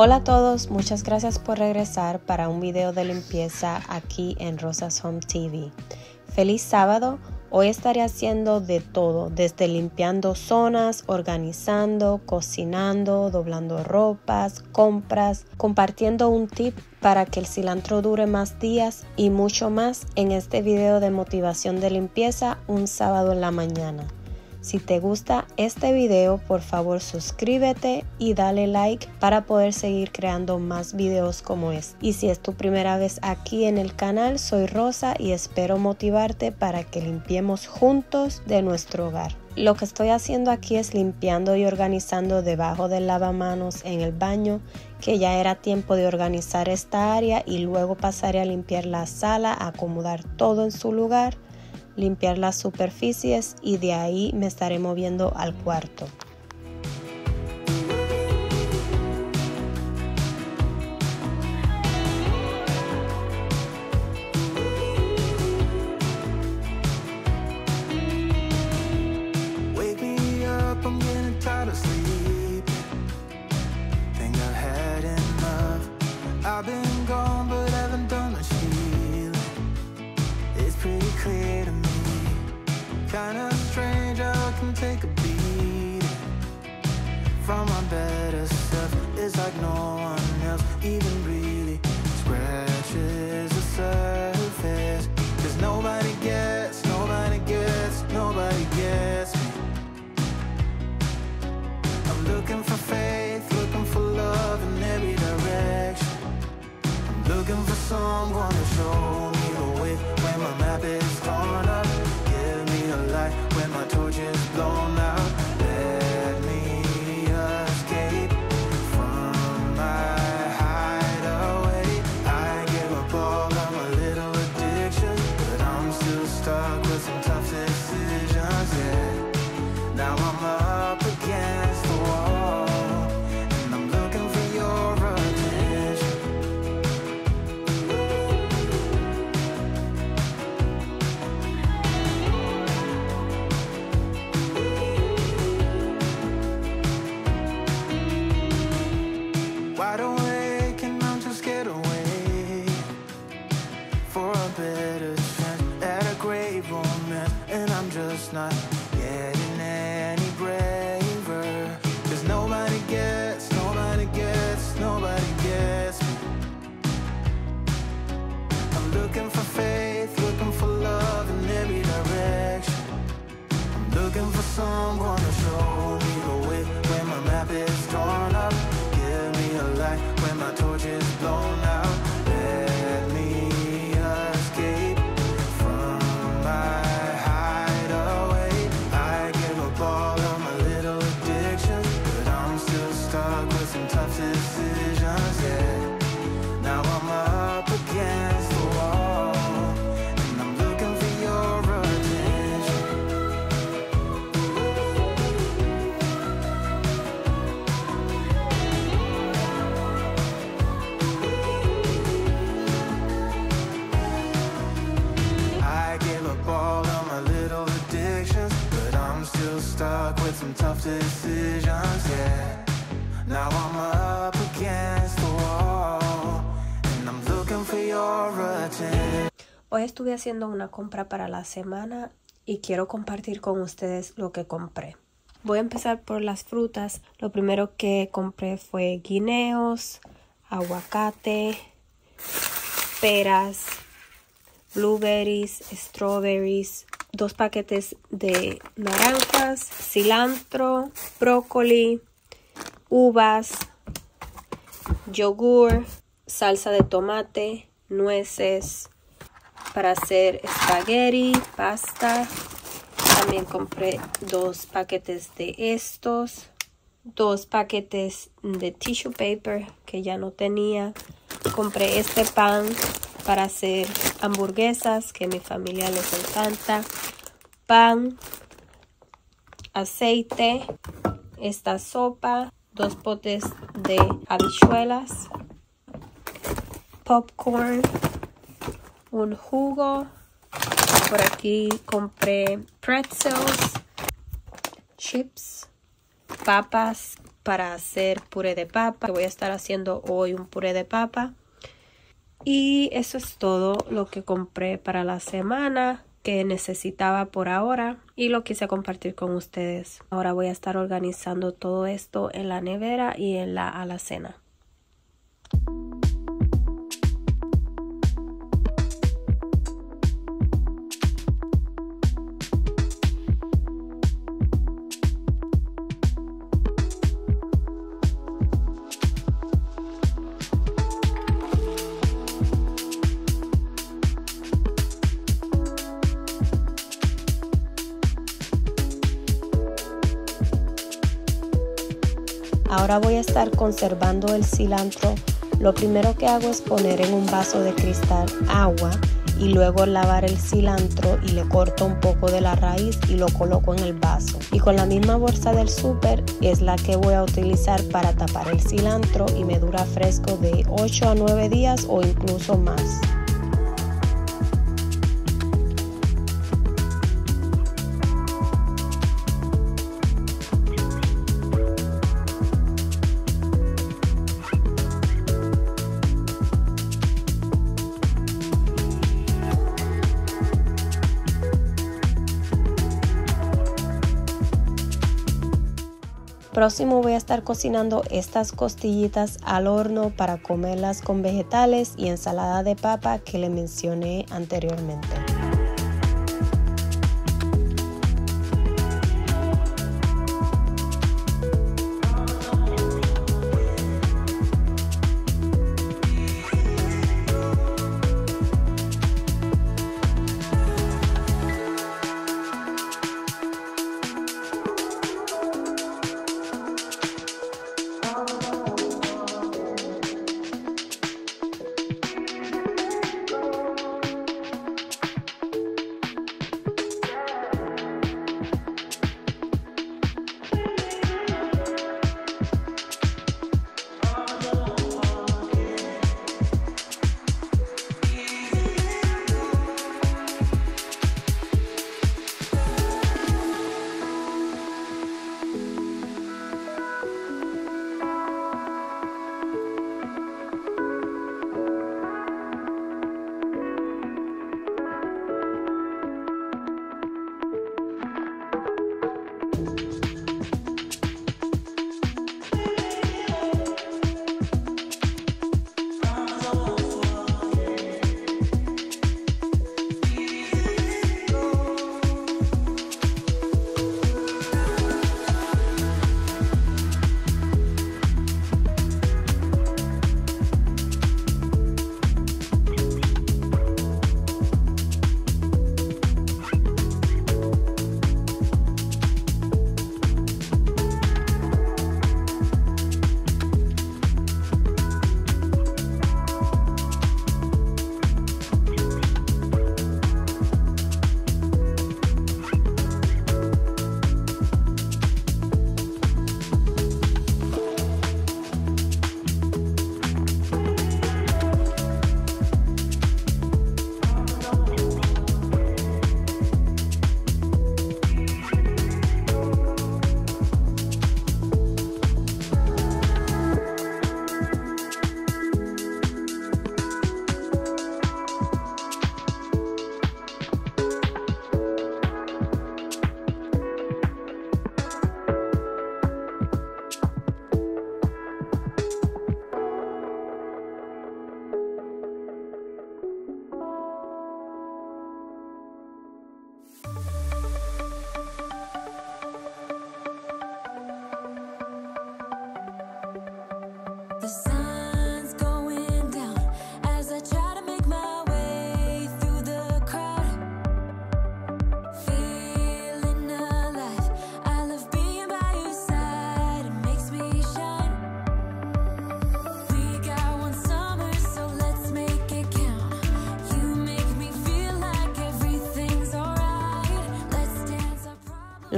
Hola a todos, muchas gracias por regresar para un video de limpieza aquí en Rosas Home TV. Feliz sábado, hoy estaré haciendo de todo, desde limpiando zonas, organizando, cocinando, doblando ropas, compras, compartiendo un tip para que el cilantro dure más días y mucho más en este video de motivación de limpieza un sábado en la mañana. Si te gusta este video, por favor suscríbete y dale like para poder seguir creando más videos como este. Y si es tu primera vez aquí en el canal, soy Rosa y espero motivarte para que limpiemos juntos de nuestro hogar. Lo que estoy haciendo aquí es limpiando y organizando debajo del lavamanos en el baño, que ya era tiempo de organizar esta área y luego pasaré a limpiar la sala, acomodar todo en su lugar limpiar las superficies y de ahí me estaré moviendo al cuarto. Romance And I'm just not getting any braver. Cause nobody gets, nobody gets, nobody gets. Me I'm looking for faith, looking for love in every direction. I'm looking for someone Hoy estuve haciendo una compra para la semana y quiero compartir con ustedes lo que compré. Voy a empezar por las frutas. Lo primero que compré fue guineos, aguacate, peras, blueberries, strawberries, dos paquetes de naranjas, cilantro, brócoli, uvas, yogur, salsa de tomate, nueces para hacer espagueti, pasta. También compré dos paquetes de estos, dos paquetes de tissue paper que ya no tenía. Compré este pan para hacer hamburguesas que a mi familia les encanta. Pan, aceite, esta sopa, dos potes de habichuelas, popcorn, un jugo. Por aquí compré pretzels, chips, papas, para hacer puré de papa. Voy a estar haciendo hoy un puré de papa. Y eso es todo lo que compré para la semana que necesitaba por ahora y lo quise compartir con ustedes. Ahora voy a estar organizando todo esto en la nevera y en la alacena. Ahora voy a estar conservando el cilantro. Lo primero que hago es poner en un vaso de cristal agua y luego lavar el cilantro y le corto un poco de la raíz y lo coloco en el vaso. Y con la misma bolsa del súper es la que voy a utilizar para tapar el cilantro y me dura fresco de 8 a 9 días o incluso más. Próximo voy a estar cocinando estas costillitas al horno para comerlas con vegetales y ensalada de papa que le mencioné anteriormente.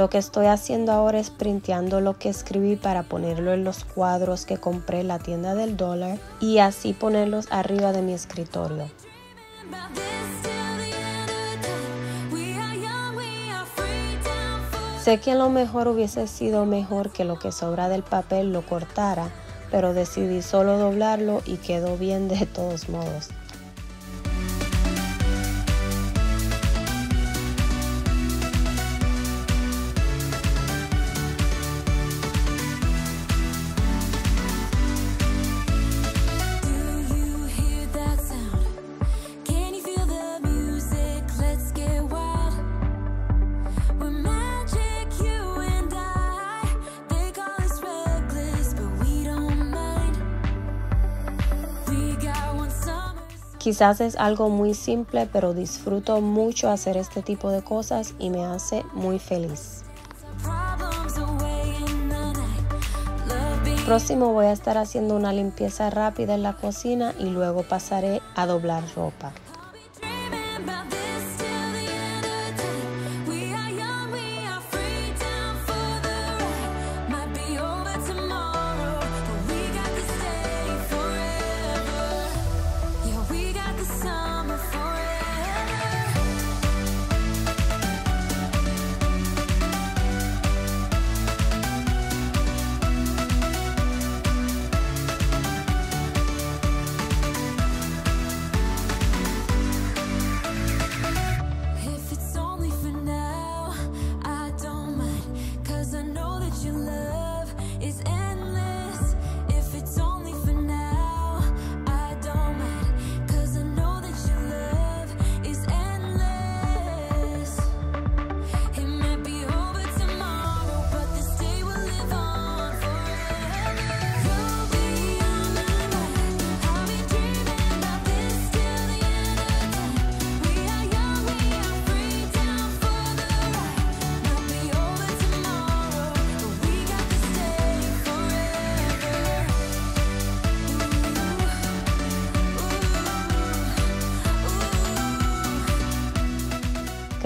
Lo que estoy haciendo ahora es printeando lo que escribí para ponerlo en los cuadros que compré en la tienda del dólar y así ponerlos arriba de mi escritorio. Sé que a lo mejor hubiese sido mejor que lo que sobra del papel lo cortara, pero decidí solo doblarlo y quedó bien de todos modos. Quizás es algo muy simple, pero disfruto mucho hacer este tipo de cosas y me hace muy feliz. Próximo voy a estar haciendo una limpieza rápida en la cocina y luego pasaré a doblar ropa.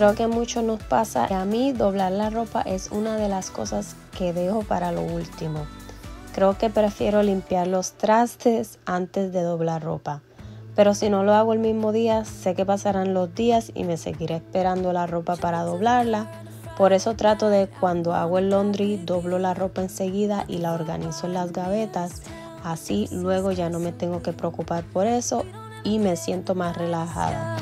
Creo que mucho nos pasa. A mí doblar la ropa es una de las cosas que dejo para lo último. Creo que prefiero limpiar los trastes antes de doblar ropa. Pero si no lo hago el mismo día, sé que pasarán los días y me seguiré esperando la ropa para doblarla. Por eso trato de cuando hago el laundry, doblo la ropa enseguida y la organizo en las gavetas. Así luego ya no me tengo que preocupar por eso y me siento más relajada.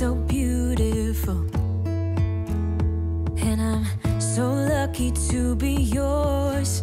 So beautiful. And I'm so lucky to be yours.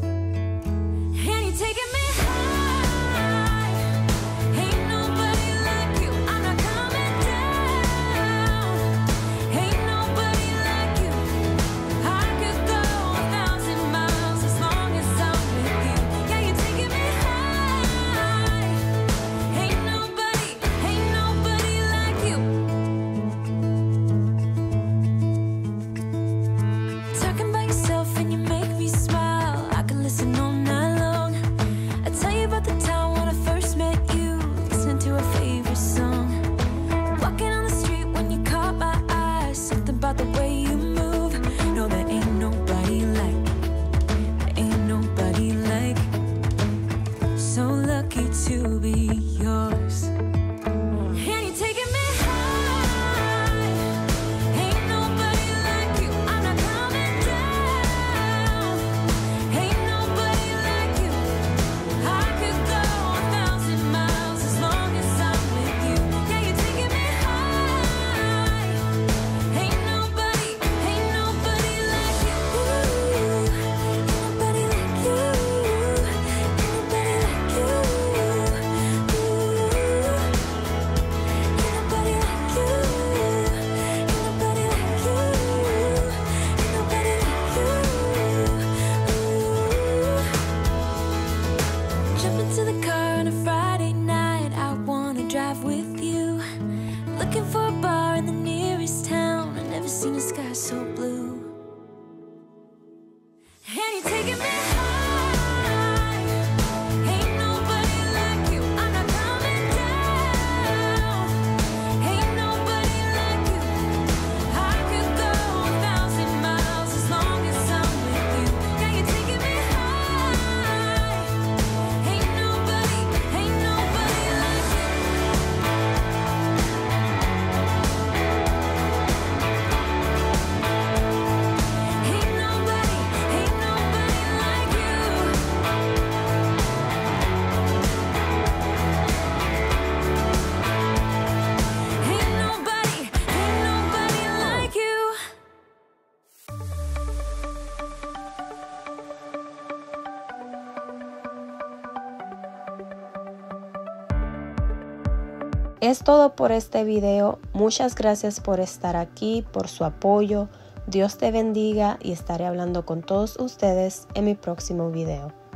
Es todo por este video. Muchas gracias por estar aquí, por su apoyo. Dios te bendiga y estaré hablando con todos ustedes en mi próximo video.